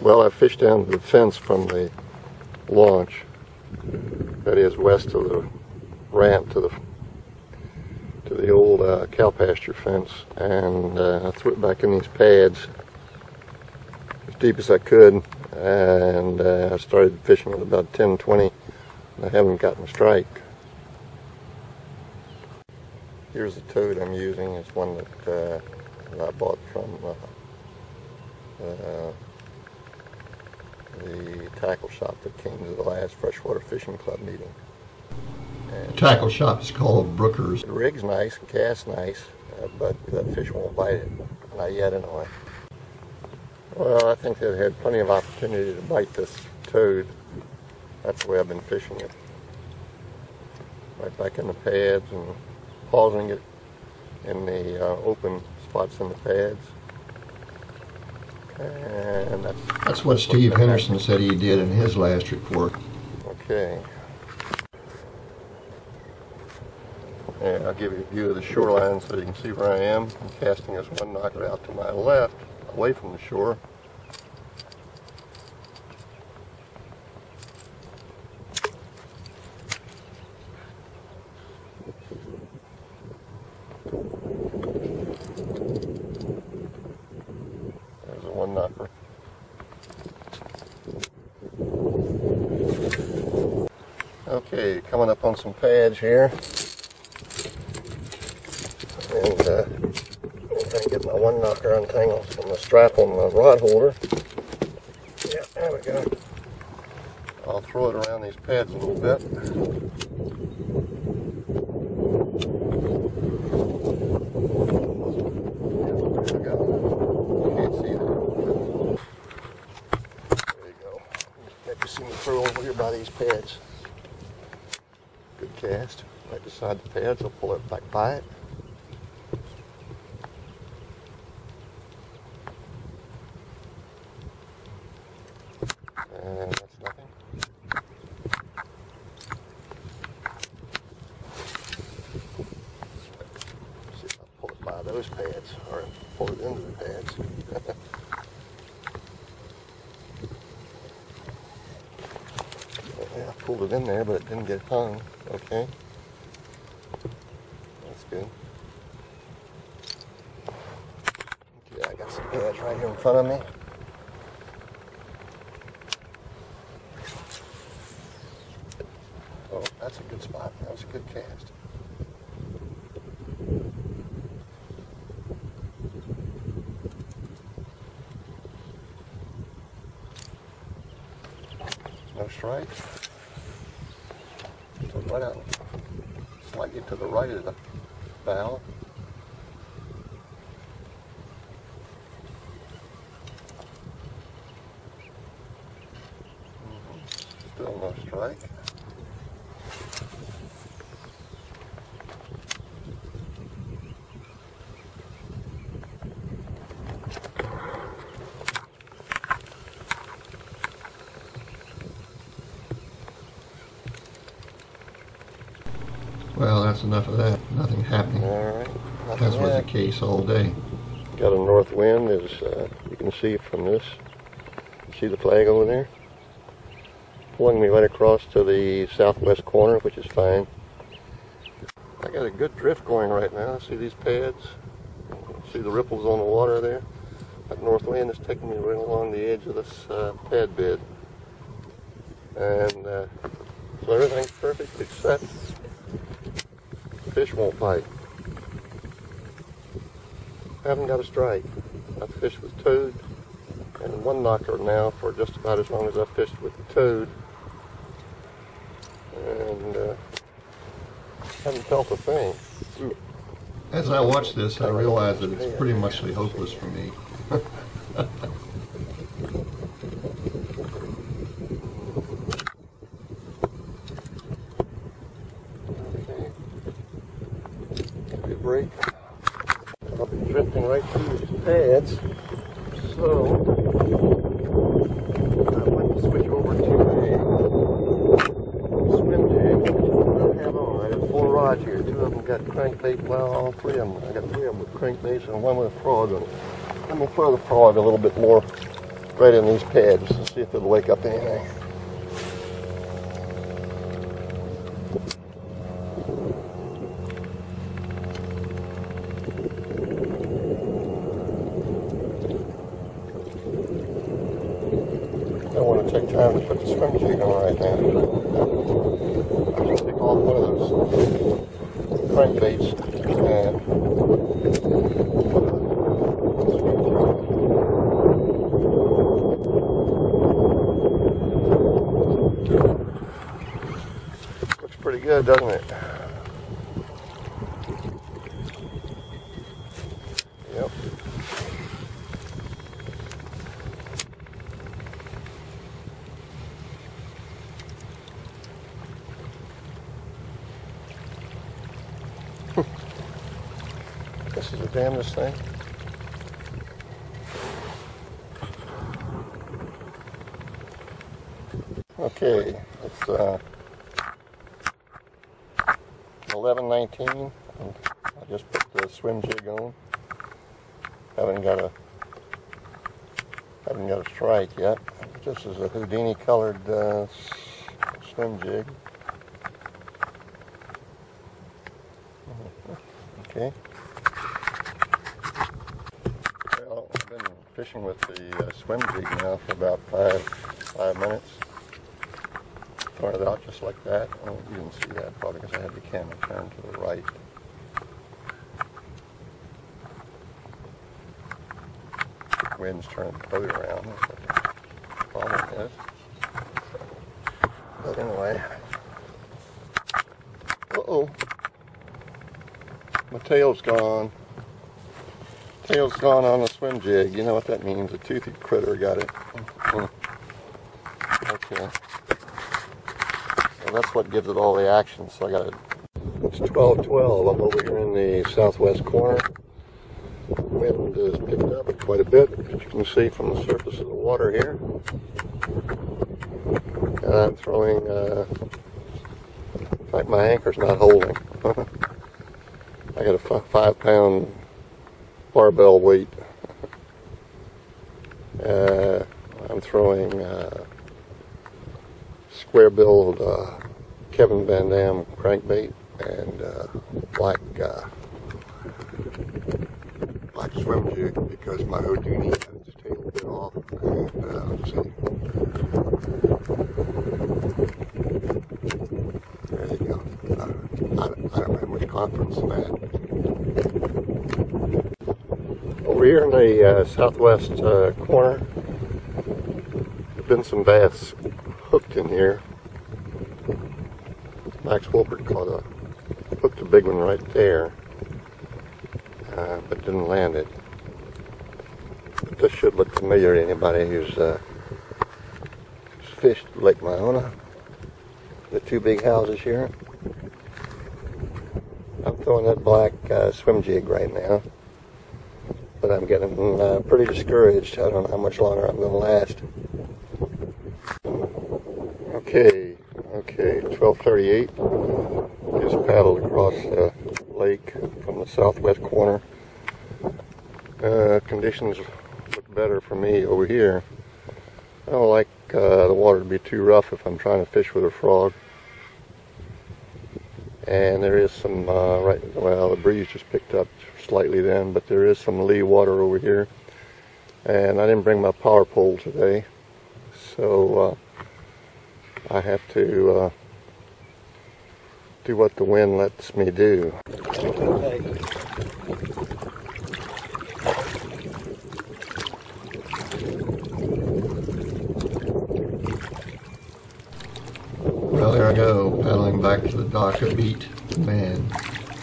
Well, I fished down the fence from the launch. That is west of the ramp to the to the old uh, cow pasture fence, and uh, I threw it back in these pads as deep as I could, and uh, I started fishing at about 10:20. I haven't gotten a strike. Here's the toad I'm using. It's one that, uh, that I bought from uh, uh, the tackle shop that came to the last freshwater fishing club meeting. The tackle shop is called Brooker's. The rig's nice, the cast nice, uh, but the fish won't bite it. Not yet, anyway. Well, I think they've had plenty of opportunity to bite this toad. That's the way I've been fishing it. Right back in the pads and pausing it in the uh, open spots in the pads. And that's, That's what Steve Henderson said he did in his last report. okay. And I'll give you a view of the shoreline so you can see where I am. I'm casting this one knocker out to my left, away from the shore. Okay, coming up on some pads here. And uh, to get my one knocker untangled from the strap on the rod holder. Yeah, there we go. I'll throw it around these pads a little bit. There we go. Can't see that. There you go. Let you see me throw over here by these pads. Good cast. Right beside the pads. I'll pull it back by it. And that's nothing. See if I pull it by those pads or pull it into the pads. Yeah, I pulled it in there, but it didn't get hung. Okay. That's good. Okay, I got some pads right here in front of me. Oh, that's a good spot. That was a good cast. No strike. Right out, slightly to the right of the bow. Mhm. Still no strike. Well, that's enough of that. Nothing happening. All right. That nothing was the case all day. Got a north wind, as uh, you can see from this. See the flag over there? Pulling me right across to the southwest corner, which is fine. I got a good drift going right now. See these pads? See the ripples on the water there? That north wind is taking me right along the edge of this uh, pad bed. And uh, so everything's perfect except fish won't bite. Haven't got a strike. I've fished with toad and one knocker now for just about as long as I've fished with the toad. And uh, haven't felt a thing. As I watch this, I realize that it's pretty much hopeless for me. Okay. Good break. I'll be drifting right through these pads. So I might switch over to a swim jig. I have on? I have four rods here. Two of them got crankbait. Well, all three of them. I got three of them with crankbaits and one with a frog on it. Me throw the frog a little bit more right in these pads and see if it'll wake up anything. I want to take time to put the swim jig on right. I'm going to take off one of those crankbaits. And uh, looks pretty good, doesn't it? Yep. Damnedest thing. Okay, it's uh, 11:19. I just put the swim jig on. Haven't got a haven't got a strike yet. This is a Houdini colored uh, swim jig. Okay. Well, I've been fishing with the uh, swim jig now for about five five minutes. Started out just like that. Oh, you didn't see that probably because I had the camera turned to the right. Wind's turning the boat around. That's what the problem is. But anyway. Uh-oh. My tail's gone. Tail's gone on the swim jig. You know what that means. A toothy critter got it. Okay. So that's what gives it all the action. So I got it. It's 1212. I'm over here in the southwest corner. Wind has picked up quite a bit, as you can see from the surface of the water here. And I'm throwing, uh, in fact, my anchor's not holding. I got a five pound barbell weight. Uh, I'm throwing uh, square billed uh, Kevin Van Dam crankbait and uh, black uh, black swim jig because my Houdini had its tail bit off. And uh, let's see. There you go. I, I don't have much confidence in that. Over here in the uh, southwest uh, corner, there's been some bass hooked in here. Max Wolpert caught a hooked a big one right there, uh, but didn't land it. But this should look familiar to anybody who's, uh, who's fished Lake Miona. The two big houses here. I'm throwing that black uh, swim jig right now, getting uh, pretty discouraged. I don't know how much longer I'm going to last. Okay, okay, 1238. Just paddled across the lake from the southwest corner. Uh, conditions look better for me over here. I don't like uh, the water to be too rough if I'm trying to fish with a frog. And there is some, uh, right, well, the breeze just picked up slightly then, but there is some lee water over here. And I didn't bring my power pole today, so uh, I have to uh, do what the wind lets me do. Well, there I go, paddling back to the dock a beat. Man.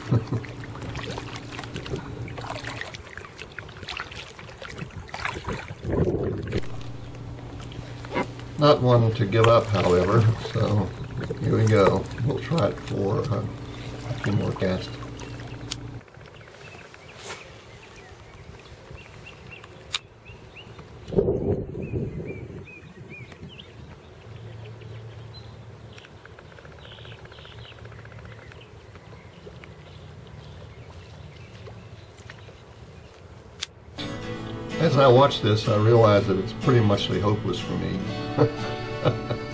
Not one to give up, however, so here we go. We'll try it for a few more casts. As I watch this, I realize that it's pretty muchly hopeless for me.